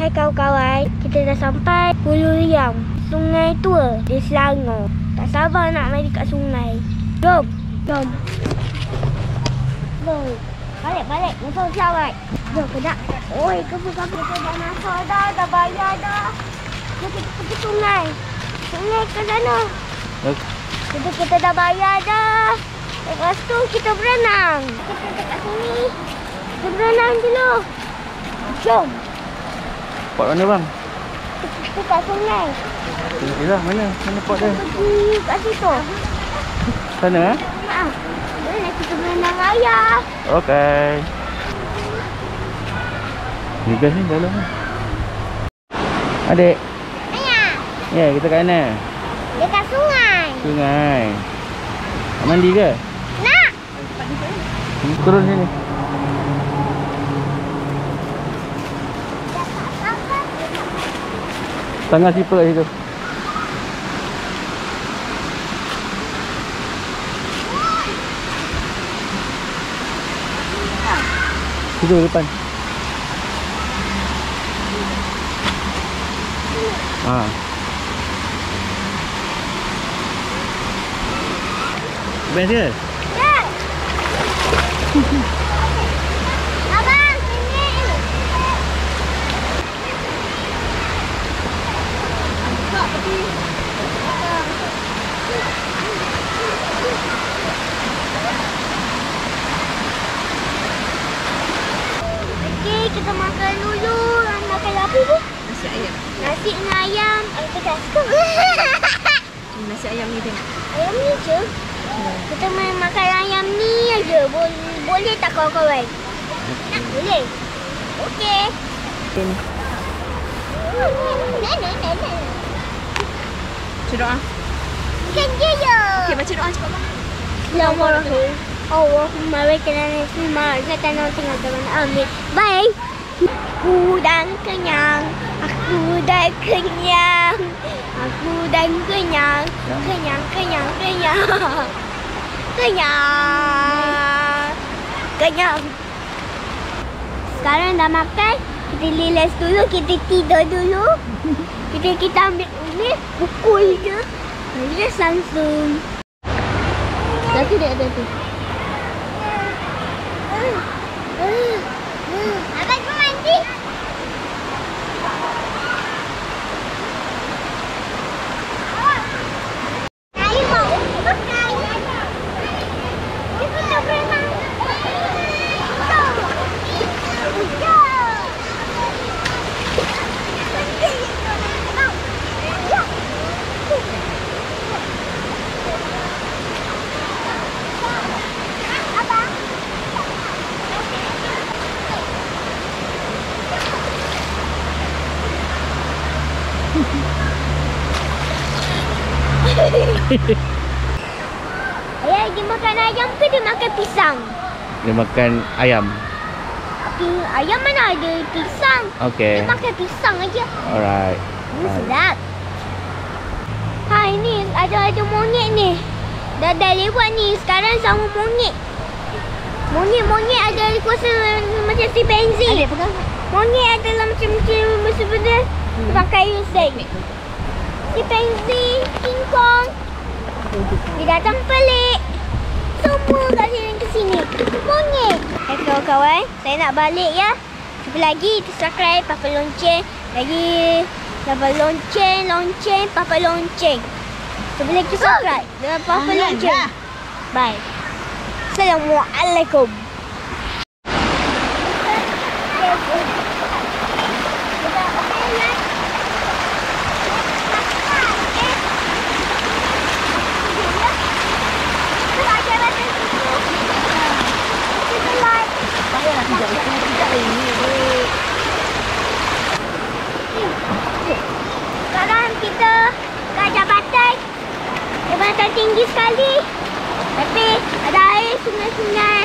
Hai kawan-kawan, kita dah sampai Hulu Riam. Sungai tua di Selangor. Tak sabar nak main dekat sungai. Jom. Jom. Jom. Balik, balik. Masuk selamat. Jom, kena. Oi, kepu-kepu. Kita dah masuk dah. Dah bayar dah. Kita pergi sungai. Sungai ke sana. Kita, kita dah bayar dah. Lepas tu kita berenang. Kita dekat sini. Kita berenang dulu. Jom. Pot mana bang? Kita kat sungai. Pergi lah mana? Mana pot dia? Pergi kat situ. Sana eh? Ha. Boleh kita berenang ayah. Okey. Ni best ni dalam ni. Adik. Ayah. Ya, kita kat mana? Dekat sungai. Sungai. Nak mandi ke? Nak. Turun sini. Tengah sipar kat situ. Situ depan. Ah. Best ke? Ya. Abang, sini. Okey, kita makan dulu. Makan apa tu? Nasi ayam. Nasi dengan ayam. Ayam pedas ke? Ni Nasi ayam ni tengok. ayam ni je. Kita main makan ayam ni aja. Boleh, boleh tak kawan-kawan? Boleh. Okey. Okay ni. Nenek, nenek. Baca doa. Kan dia je. Okey baca doa cepat bang. Bismillahirrahmanirrahim. Allahumma baikna nisma zatan wa tengah zaman amin. Baik. Aku dan kenyang. Aku dan kenyang. Aku dan kenyang. Kenyang, kenyang, kenyang. Kenyang. Kenyang. Sekarang dah makan. Kita relax dulu. Kita tidur dulu. Kita kita ambil ni. Pukul je. Relax langsung. Dah tu dia ada tu. Daddy? Ayah dia makan ayam ke dia makan pisang? Dia makan ayam. Tapi ayam mana ada pisang? Okey. Dia makan pisang aja. Alright. Sedap. Ha ini ada ada monyet ni. Dah dah lewat ni. Sekarang sama monyet. Monyet-monyet ada kuasa macam si pegang. Monyet adalah macam-macam benda-benda hmm. Pakai usik. Si benzin, King Kong. Dia datang pelik. Semua kat sini ke sini. Monyet. Eh kawan-kawan, saya nak balik ya. Cuba lagi subscribe Papa Lonceng. Lagi Papa Lonceng, Lonceng, Papa Lonceng. Cuba lagi subscribe. Papa Lonceng. Bye. Assalamualaikum. Payahlah tidak tidak tidak ini. Sekarang kita kat jabatan Jabatan tinggi sekali. Tapi ada air sungai-sungai